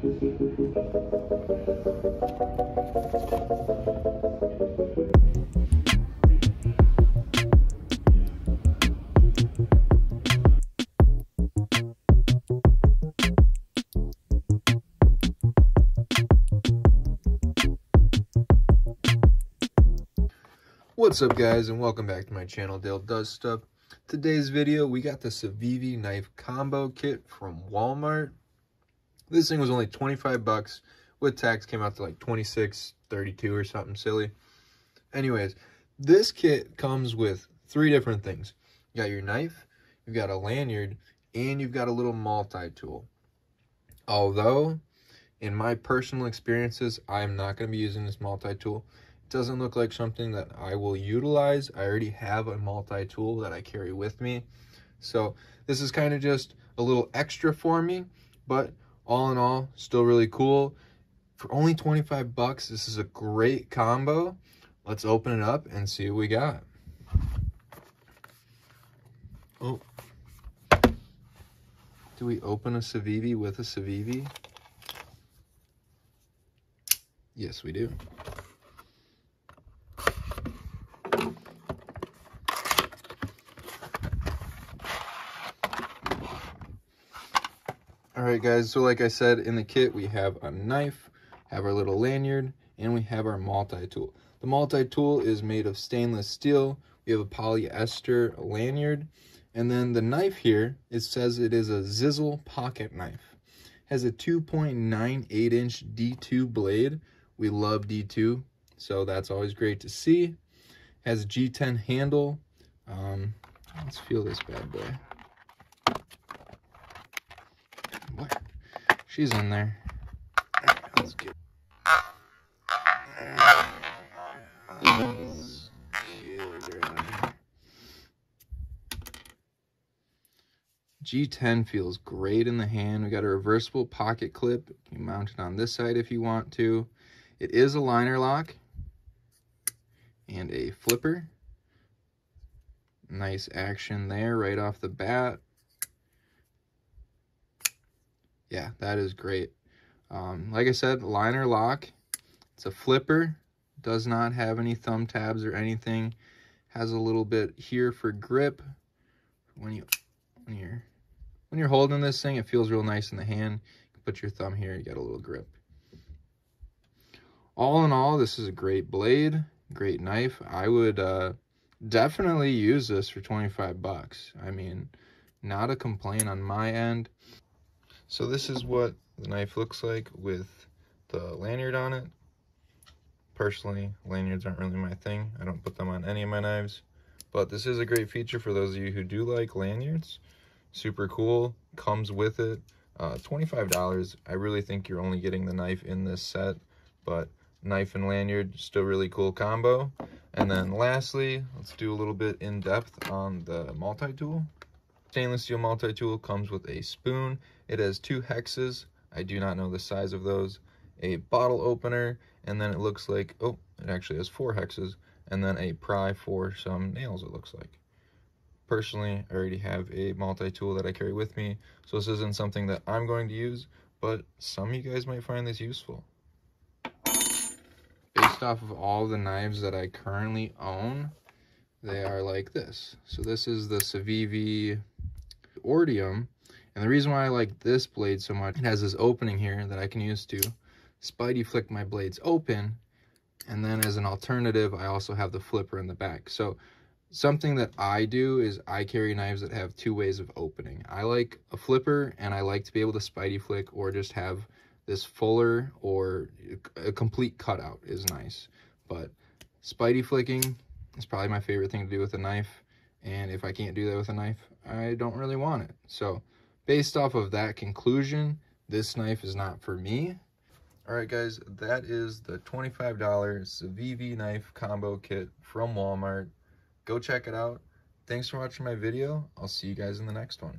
What's up guys and welcome back to my channel Dale Does Stuff. Today's video we got the Civivi knife combo kit from Walmart. This thing was only 25 bucks with tax came out to like 26, 32 or something silly. Anyways, this kit comes with three different things. You got your knife, you've got a lanyard, and you've got a little multi-tool. Although, in my personal experiences, I'm not going to be using this multi-tool It doesn't look like something that I will utilize. I already have a multi-tool that I carry with me. So this is kind of just a little extra for me, but all in all, still really cool. For only 25 bucks, this is a great combo. Let's open it up and see what we got. Oh. Do we open a Civivi with a Civivi? Yes, we do. All right, guys, so like I said, in the kit, we have a knife, have our little lanyard, and we have our multi-tool. The multi-tool is made of stainless steel. We have a polyester lanyard. And then the knife here, it says it is a Zizzle pocket knife. Has a 2.98 inch D2 blade. We love D2, so that's always great to see. Has a G10 handle. Um, let's feel this bad boy. She's in there. let's get. G10 feels great in the hand. We got a reversible pocket clip. You mount it on this side if you want to. It is a liner lock and a flipper. Nice action there right off the bat yeah, that is great. Um, like I said, liner lock. It's a flipper. Does not have any thumb tabs or anything. Has a little bit here for grip. When you when you're when you're holding this thing, it feels real nice in the hand. You put your thumb here, you got a little grip. All in all, this is a great blade, great knife. I would uh, definitely use this for 25 bucks. I mean, not a complaint on my end. So this is what the knife looks like with the lanyard on it. Personally, lanyards aren't really my thing. I don't put them on any of my knives. But this is a great feature for those of you who do like lanyards. Super cool. Comes with it. Uh, $25. I really think you're only getting the knife in this set. But knife and lanyard, still really cool combo. And then lastly, let's do a little bit in depth on the multi-tool. Stainless steel multi-tool comes with a spoon. It has two hexes. I do not know the size of those. A bottle opener, and then it looks like, oh, it actually has four hexes, and then a pry for some nails, it looks like. Personally, I already have a multi-tool that I carry with me, so this isn't something that I'm going to use, but some of you guys might find this useful. Based off of all the knives that I currently own, they are like this. So this is the Civivi Odium. And the reason why I like this blade so much, it has this opening here that I can use to spidey flick my blades open. And then as an alternative, I also have the flipper in the back. So something that I do is I carry knives that have two ways of opening. I like a flipper and I like to be able to spidey flick or just have this fuller or a complete cutout is nice. But spidey flicking is probably my favorite thing to do with a knife. And if I can't do that with a knife, I don't really want it. So based off of that conclusion, this knife is not for me. All right, guys, that is the $25 Civivi knife combo kit from Walmart. Go check it out. Thanks for watching my video. I'll see you guys in the next one.